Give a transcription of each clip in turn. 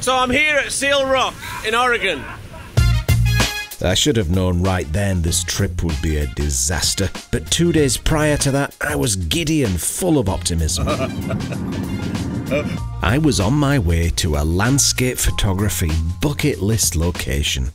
So I'm here at Seal Rock in Oregon. I should have known right then this trip would be a disaster, but two days prior to that, I was giddy and full of optimism. I was on my way to a landscape photography bucket list location.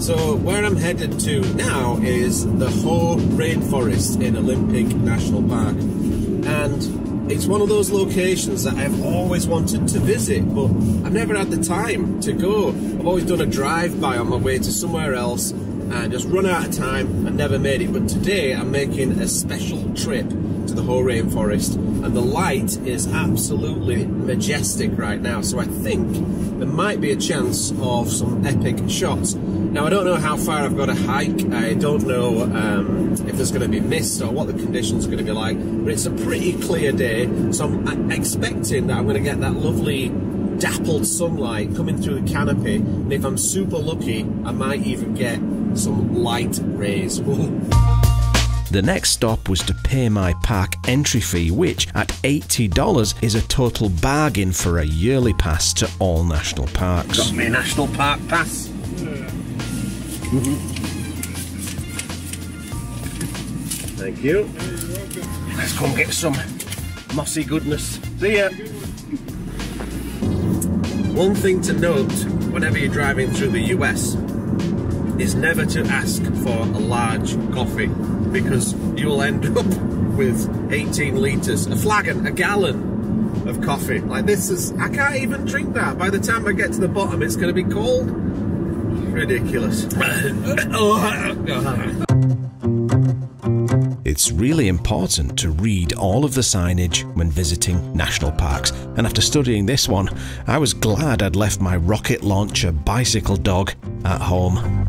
So, where I'm headed to now is the Hoh Rainforest in Olympic National Park. And it's one of those locations that I've always wanted to visit, but I've never had the time to go. I've always done a drive by on my way to somewhere else and just run out of time and never made it. But today I'm making a special trip to the Hoh Rainforest, and the light is absolutely majestic right now. So I think there might be a chance of some epic shots. Now I don't know how far I've got to hike. I don't know um, if there's going to be mist or what the conditions are going to be like. But it's a pretty clear day, so I'm expecting that I'm going to get that lovely dappled sunlight coming through the canopy and if I'm super lucky I might even get some light rays. The next stop was to pay my park entry fee, which at $80 is a total bargain for a yearly pass to all national parks. Got me a national park pass. Thank you. Let's go and get some mossy goodness. See ya. One thing to note whenever you're driving through the US is never to ask for a large coffee because you'll end up with 18 litres, a flagon, a gallon of coffee. Like this is, I can't even drink that. By the time I get to the bottom, it's going to be cold. Ridiculous. It's really important to read all of the signage when visiting national parks, and after studying this one, I was glad I'd left my rocket launcher bicycle dog at home.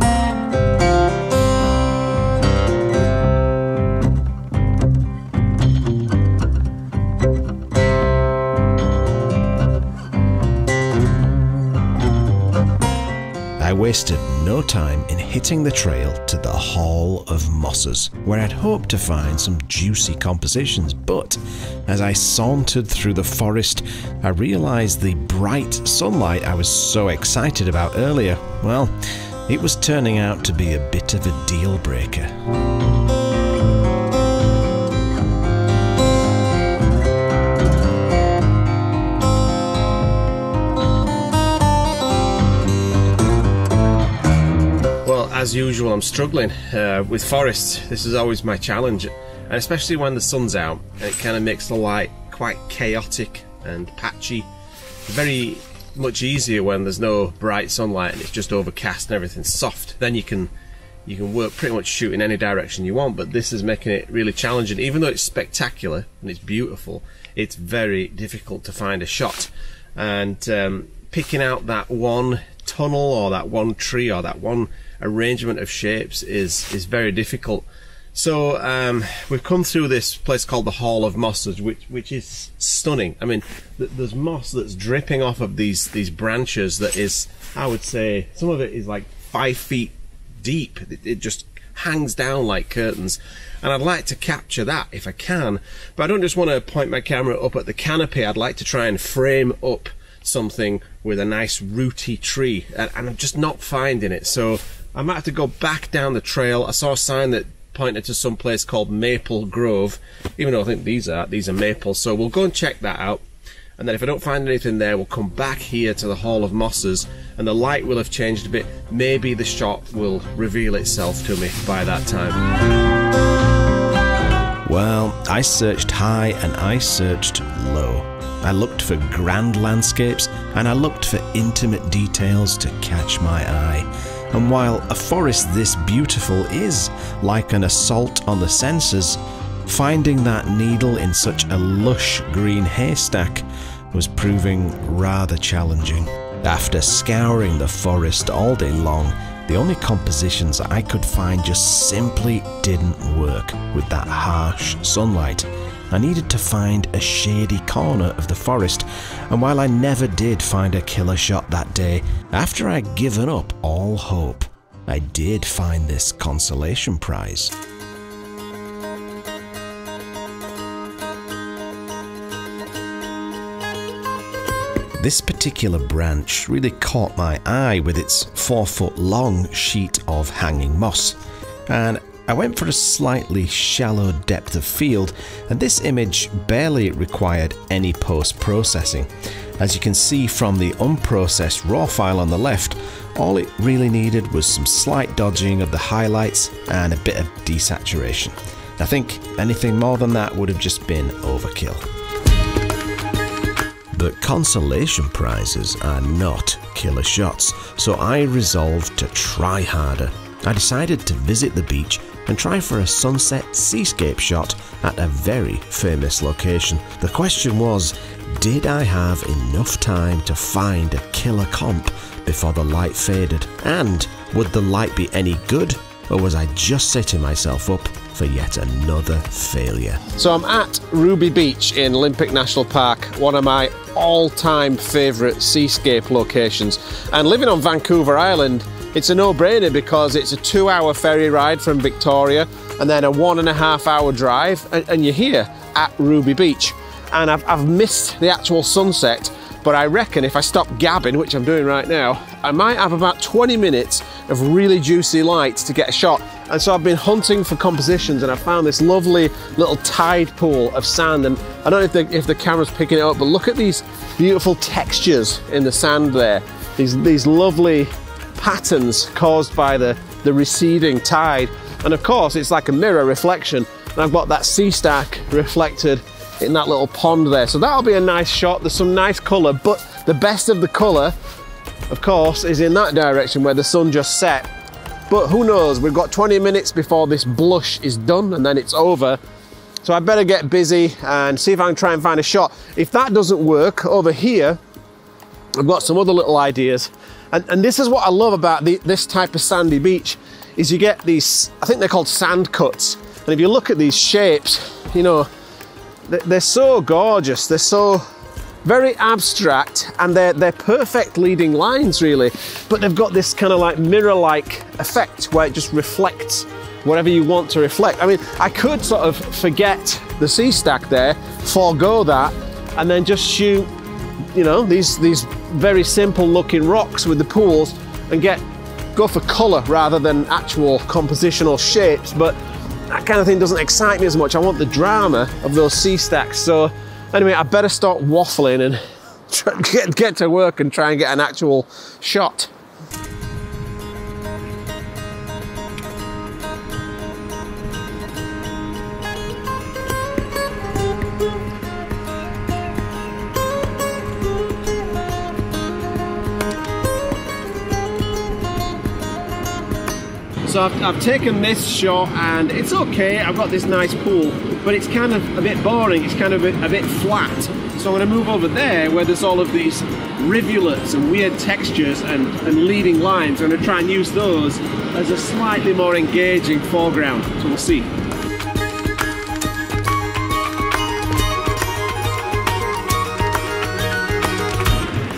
Wasted no time in hitting the trail to the Hall of Mosses, where I'd hoped to find some juicy compositions, but as I sauntered through the forest, I realised the bright sunlight I was so excited about earlier, well, it was turning out to be a bit of a deal breaker. As usual, I'm struggling uh, with forests. This is always my challenge, and especially when the sun's out, it kind of makes the light quite chaotic and patchy. Very much easier when there's no bright sunlight and it's just overcast and everything's soft. Then you can you can work pretty much shoot in any direction you want. But this is making it really challenging. Even though it's spectacular and it's beautiful, it's very difficult to find a shot. And um, picking out that one tunnel or that one tree or that one arrangement of shapes is is very difficult. So um, we've come through this place called the Hall of Mosses, which which is stunning. I mean, th- there's moss that's dripping off of these these branches. That is, I would say, some of it is like five feet deep. It, it just hangs down like curtains, and I'd like to capture that if I can. But I don't just want to point my camera up at the canopy. I'd like to try and frame up something with a nice rooty tree, and, and I'm just not finding it. So I might have to go back down the trail. I saw a sign that pointed to some place called Maple Grove, even though I think these are these are maples. So we'll go and check that out. And then if I don't find anything there, we'll come back here to the Hall of Mosses, and the light will have changed a bit. Maybe the shop will reveal itself to me by that time. Well, I searched high and I searched low. I looked for grand landscapes and I looked for intimate details to catch my eye. And while a forest this beautiful is like an assault on the senses, finding that needle in such a lush green haystack was proving rather challenging. After scouring the forest all day long, the only compositions I could find just simply didn't work with that harsh sunlight. I needed to find a shady corner of the forest, and while I never did find a killer shot that day, after I'd given up all hope, I did find this consolation prize. this particular branch really caught my eye with its four foot long sheet of hanging moss. And I went for a slightly shallow depth of field, and this image barely required any post processing. As you can see from the unprocessed raw file on the left, all it really needed was some slight dodging of the highlights and a bit of desaturation. I think anything more than that would have just been overkill. But consolation prizes are not killer shots, so I resolved to try harder. I decided to visit the beach and try for a sunset seascape shot at a very famous location. The question was did I have enough time to find a killer comp before the light faded? And would the light be any good, or was I just setting myself up for yet another failure? So I'm at Ruby Beach in Olympic National Park, one of my all time favourite seascape locations. And living on Vancouver Island, it's a no brainer because it's a two hour ferry ride from Victoria and then a one and a half hour drive, and, and you're here at Ruby Beach and I've, I've missed the actual sunset but I reckon if I stop gabbing, which I'm doing right now, I might have about 20 minutes of really juicy light to get a shot. And so I've been hunting for compositions and I found this lovely little tide pool of sand. And I don't know if the, if the camera's picking it up, but look at these beautiful textures in the sand there. These, these lovely patterns caused by the, the receding tide. And of course, it's like a mirror reflection. And I've got that sea stack reflected in that little pond there. So that'll be a nice shot. There's some nice colour, but the best of the colour, of course, is in that direction where the sun just set. But who knows, we've got 20 minutes before this blush is done and then it's over. So I better get busy and see if I can try and find a shot. If that doesn't work, over here, I've got some other little ideas. And, and this is what I love about the, this type of sandy beach, is you get these, I think they're called sand cuts. And if you look at these shapes, you know, they're so gorgeous. They're so very abstract and they're, they're perfect leading lines really, but they've got this kind of like mirror-like effect where it just reflects whatever you want to reflect. I mean, I could sort of forget the sea stack there, forego that, and then just shoot, you know, these, these very simple looking rocks with the pools and get go for colour rather than actual compositional shapes. But that kind of thing doesn't excite me as much. I want the drama of those sea stacks. So anyway, I better start waffling and get, get to work and try and get an actual shot. So I've, I've, taken this shot and it's okay, I've got this nice pool, but it's kind of a bit boring, it's kind of a, a bit flat. So I'm gonna move over there where there's all of these rivulets and weird textures and, and leading lines. I'm gonna try and use those as a slightly more engaging foreground. So we'll see.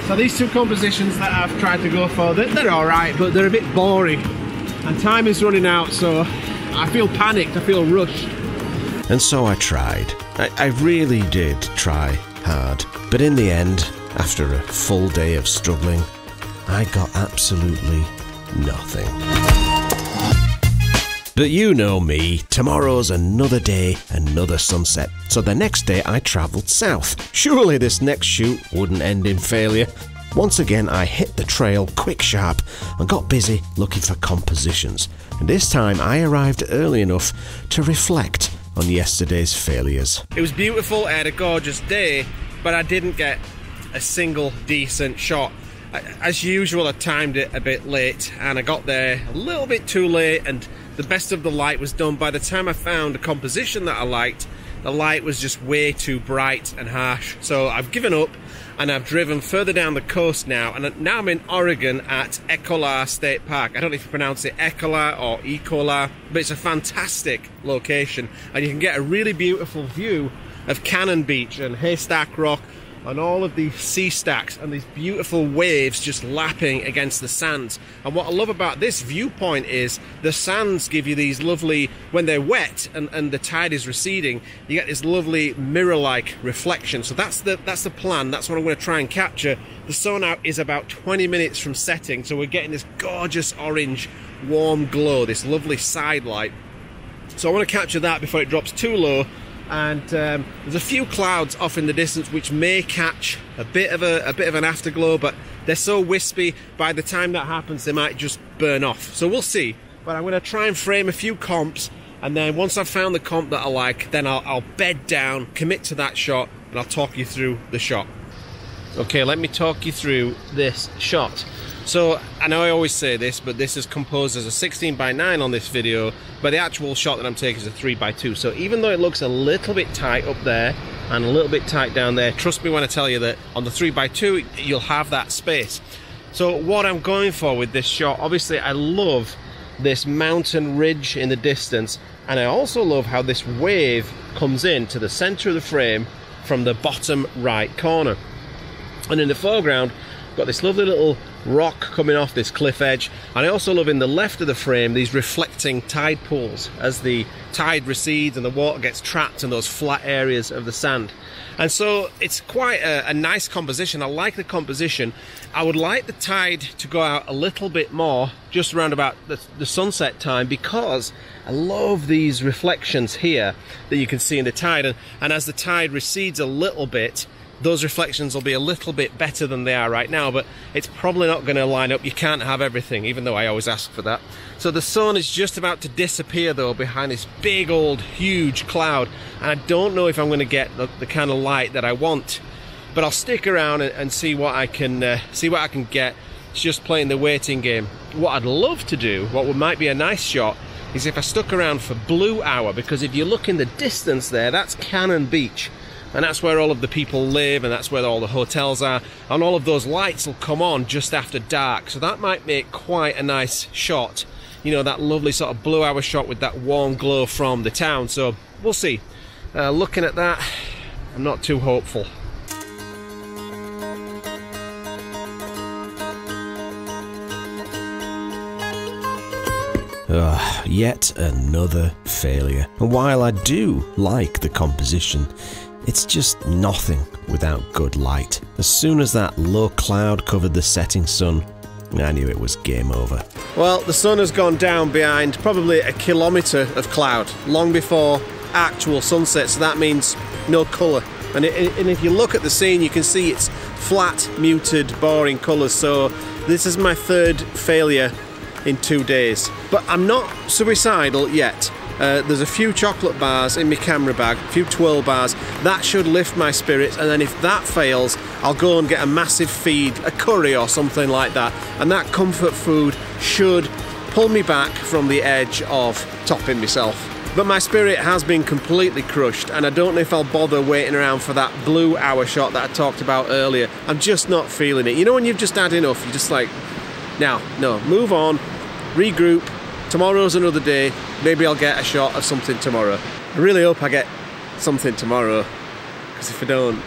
So these two compositions that I've tried to go for, they're, they're all right, but they're a bit boring and time is running out so I feel panicked, I feel rushed. And so I tried. I, I really did try hard. But in the end, after a full day of struggling, I got absolutely nothing. But you know me, tomorrow's another day, another sunset. So the next day I travelled south. Surely this next shoot wouldn't end in failure. Once again, I hit the trail quick sharp and got busy looking for compositions. And this time I arrived early enough to reflect on yesterday's failures. It was beautiful, I had a gorgeous day, but I didn't get a single decent shot. As usual, I timed it a bit late and I got there a little bit too late, and the best of the light was done. By the time I found a composition that I liked, the light was just way too bright and harsh. So I've given up and I've driven further down the coast now, and now I'm in Oregon at Ecola State Park. I don't know if you pronounce it Ecola or Ecola, but it's a fantastic location, and you can get a really beautiful view of Cannon Beach and Haystack Rock on all of these sea stacks and these beautiful waves just lapping against the sands. And what I love about this viewpoint is the sands give you these lovely, when they're wet and, and the tide is receding, you get this lovely mirror-like reflection. So that's the that's the plan. That's what I'm going to try and capture. The sun out is about 20 minutes from setting, so we're getting this gorgeous orange warm glow, this lovely side light. So I want to capture that before it drops too low and um, there's a few clouds off in the distance which may catch a bit of a, a, bit of an afterglow but they're so wispy by the time that happens they might just burn off. So we'll see. But I'm going to try and frame a few comps and then once I've found the comp that I like then I'll, I'll bed down commit to that shot and I'll talk you through the shot. Okay let me talk you through this shot so I know I always say this, but this is composed as a 16 by 9 on this video, but the actual shot that I'm taking is a 3 by 2. So even though it looks a little bit tight up there and a little bit tight down there, trust me when I tell you that on the 3 by 2 you'll have that space. So what I'm going for with this shot, obviously I love this mountain ridge in the distance, and I also love how this wave comes in to the center of the frame from the bottom right corner. And in the foreground, got this lovely little rock coming off this cliff edge. And I also love in the left of the frame these reflecting tide pools as the tide recedes and the water gets trapped in those flat areas of the sand. And so it's quite a, a nice composition. I like the composition. I would like the tide to go out a little bit more just around about the, the sunset time because I love these reflections here that you can see in the tide. And, and as the tide recedes a little bit those reflections will be a little bit better than they are right now, but it's probably not going to line up. You can't have everything, even though I always ask for that. So the sun is just about to disappear though behind this big old huge cloud, and I don't know if I'm going to get the, the kind of light that I want. But I'll stick around and, and see what I can uh, see what I can get. It's just playing the waiting game. What I'd love to do, what might be a nice shot, is if I stuck around for blue hour, because if you look in the distance there, that's Cannon Beach and that's where all of the people live and that's where all the hotels are. And all of those lights will come on just after dark. So that might make quite a nice shot. You know that lovely sort of blue hour shot with that warm glow from the town. So we'll see. Uh, looking at that I'm not too hopeful. Ugh, yet another failure. And while I do like the composition, it's just nothing without good light. As soon as that low cloud covered the setting sun, I knew it was game over. Well, the sun has gone down behind probably a kilometre of cloud, long before actual sunset, so that means no colour. And, it, and if you look at the scene, you can see it's flat, muted, boring colours, so this is my third failure in two days. But I'm not suicidal yet. Uh, there's a few chocolate bars in my camera bag, a few twirl bars. That should lift my spirits, and then if that fails, I'll go and get a massive feed, a curry or something like that. And that comfort food should pull me back from the edge of topping myself. But my spirit has been completely crushed, and I don't know if I'll bother waiting around for that blue hour shot that I talked about earlier. I'm just not feeling it. You know, when you've just had enough, you're just like, now, no, move on, regroup, tomorrow's another day. Maybe I'll get a shot of something tomorrow. I really hope I get something tomorrow. Because if I don't,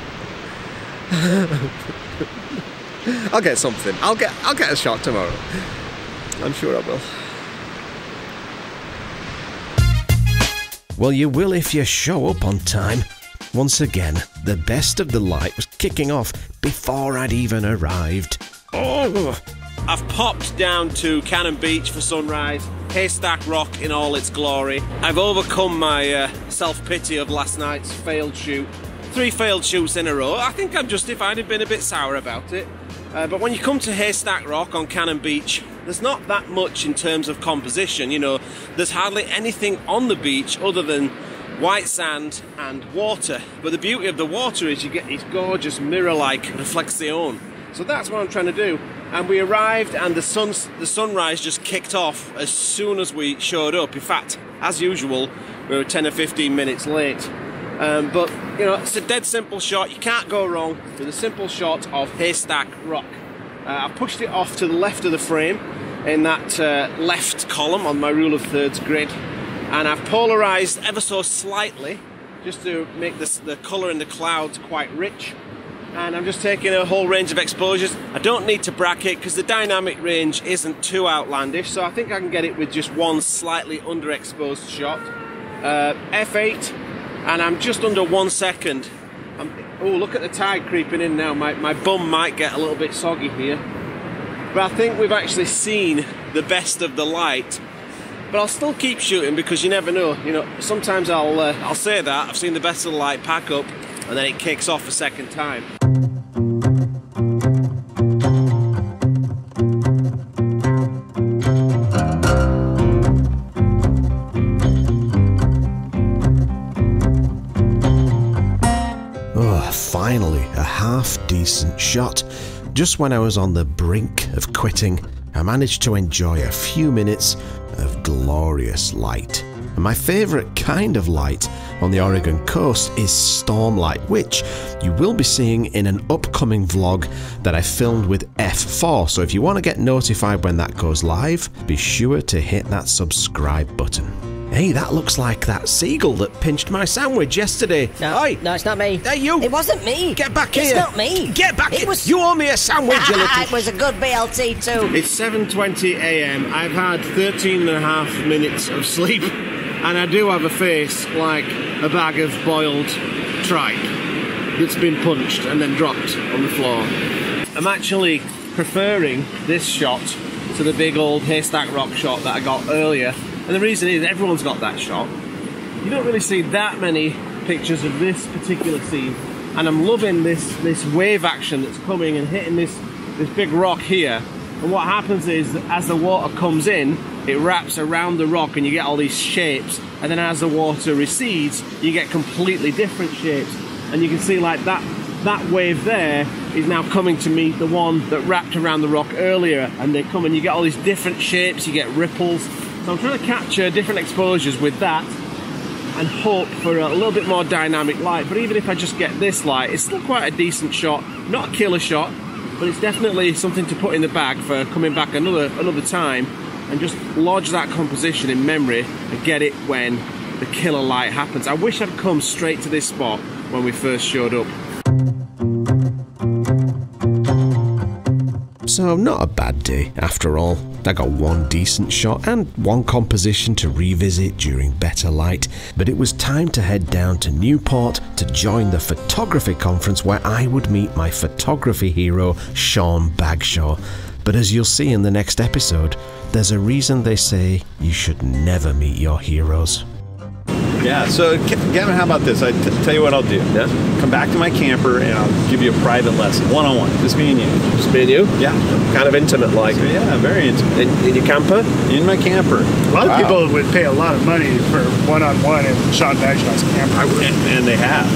I'll get something. I'll get I'll get a shot tomorrow. I'm sure I will. Well, you will if you show up on time. Once again, the best of the light was kicking off before I'd even arrived. Oh! I've popped down to Cannon Beach for sunrise, Haystack Rock in all its glory. I've overcome my uh, self-pity of last night's failed shoot. Three failed shoots in a row. I think I'm justified in being a bit sour about it. Uh, but when you come to Haystack Rock on Cannon Beach, there's not that much in terms of composition. You know, there's hardly anything on the beach other than white sand and water. But the beauty of the water is you get these gorgeous mirror-like reflection. So that's what I'm trying to do. And we arrived and the sun the sunrise just kicked off as soon as we showed up. In fact as usual we were 10 or 15 minutes late. Um, but you know it's a dead simple shot. You can't go wrong with a simple shot of haystack rock. Uh, I've pushed it off to the left of the frame in that uh, left column on my rule of thirds grid. And I've polarized ever so slightly just to make this, the color in the clouds quite rich and I'm just taking a whole range of exposures. I don't need to bracket because the dynamic range isn't too outlandish, so I think I can get it with just one slightly underexposed shot. Uh, f8, and I'm just under one second. oh, look at the tide creeping in now. My, my bum might get a little bit soggy here. But I think we've actually seen the best of the light. But I'll still keep shooting because you never know. You know, sometimes I'll uh, I'll say that I've seen the best of the light pack up, and then it kicks off a second time. Finally, a half decent shot. Just when I was on the brink of quitting, I managed to enjoy a few minutes of glorious light. And my favourite kind of light on the Oregon coast is stormlight, which you will be seeing in an upcoming vlog that I filmed with F4. So if you want to get notified when that goes live, be sure to hit that subscribe button. Hey, that looks like that seagull that pinched my sandwich yesterday. No, Oi! no, it's not me. Hey, you! It wasn't me. Get back it's here! It's not me. Get back it here! Was... You owe me a sandwich, you little... it was a good BLT too. It's 7.20 a.m. I've had 13 and a half minutes of sleep and I do have a face like a bag of boiled tripe that's been punched and then dropped on the floor. I'm actually preferring this shot to the big old haystack rock shot that I got earlier and the reason is everyone's got that shot. You don't really see that many pictures of this particular scene, and I'm loving this this wave action that's coming and hitting this this big rock here. And what happens is, as the water comes in, it wraps around the rock, and you get all these shapes. And then as the water recedes, you get completely different shapes. And you can see like that that wave there is now coming to meet the one that wrapped around the rock earlier, and they come and you get all these different shapes. You get ripples. So I'm trying to capture different exposures with that and hope for a little bit more dynamic light. But even if I just get this light, it's still quite a decent shot. Not a killer shot, but it's definitely something to put in the bag for coming back another another time and just lodge that composition in memory and get it when the killer light happens. I wish I'd come straight to this spot when we first showed up. So, not a bad day after all. I got one decent shot and one composition to revisit during better light, but it was time to head down to Newport to join the photography conference where I would meet my photography hero, Sean Bagshaw. But as you'll see in the next episode, there's a reason they say you should never meet your heroes. Yeah, so Gavin, how about this? I t- tell you what I'll do. Yeah. Come back to my camper and I'll give you a private lesson, one on one, just me and you. Just me and you? Yeah. Kind of intimate like. So, yeah, very intimate. In, in, your camper? In my camper. A lot wow. of people would pay a lot of money for one on one in Sean Bagshaw's camper. And, and, they have.